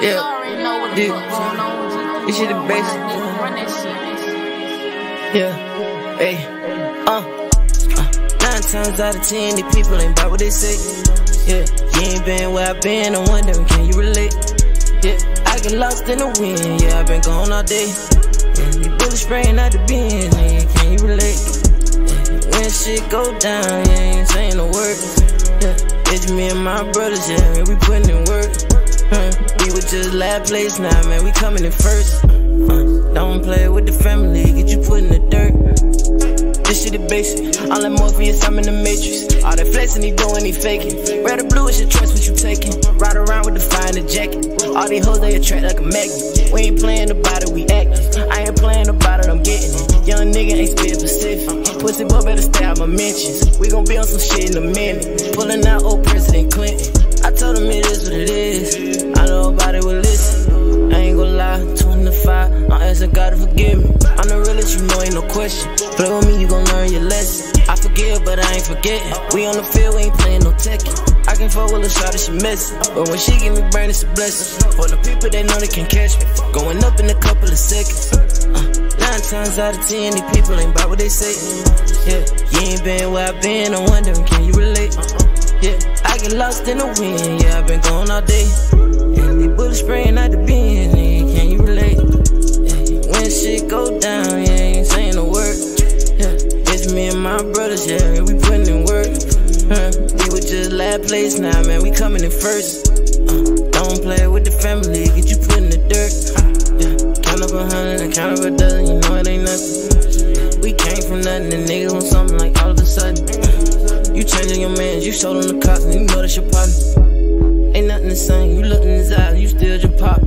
Yeah. Dude, this shit the best. Yeah. Hey. Uh. uh. Nine times out of ten, these people ain't about what they say. Yeah. You ain't been where I been, I'm wondering, can you relate? Yeah. I get lost in the wind, yeah, I been gone all day. Yeah. These bullets spraying out the bin, yeah, can you relate? Yeah. When shit go down, yeah, ain't saying no word. Yeah. It's me and my brothers, yeah, we putting in work. We were just last place now, man. We coming in first. Don't play with the family, get you put in the dirt. This shit is basic. All that Morpheus, I'm in the matrix. All that flexing, he doing, he faking. Red or blue, it's your choice, what you taking. Ride around with the fire the jacket. All these hoes, they attract like a magnet. We ain't playing about it, we acting. I ain't playing about it, I'm getting it. Young nigga ain't spit Pacific. Pussy boy better stay out my mentions. We gon' be on some shit in a minute. Pulling out old President Clinton. I told him 25, I'm asking God to forgive me. I'm the realest, you know ain't no question. Play with me, you gon' learn your lesson. I forgive, but I ain't forgetting. We on the field, we ain't playing no Tekken. I can fuck with a shot if she messy. But when she give me brain, it's a blessing. For the people that know they can catch me. Going up in a couple of seconds. Uh, nine times out of ten, these people ain't about what they say. Yeah, you ain't been where I've been, I'm wondering, can you relate? Yeah, I get lost in the wind, yeah, I've been gone all day. My brothers, yeah, we putting in work. Huh, we were just last place now, man, we coming in first. Uh, don't play with the family, get you put in the dirt. Yeah, count up a hundred and count up a dozen, you know it ain't nothing. We came from nothing, and niggas want something like all of a sudden. You changing your man, you showed him the cops, and you know that's your partner. Ain't nothing the same, you look in his eyes, you still just pop.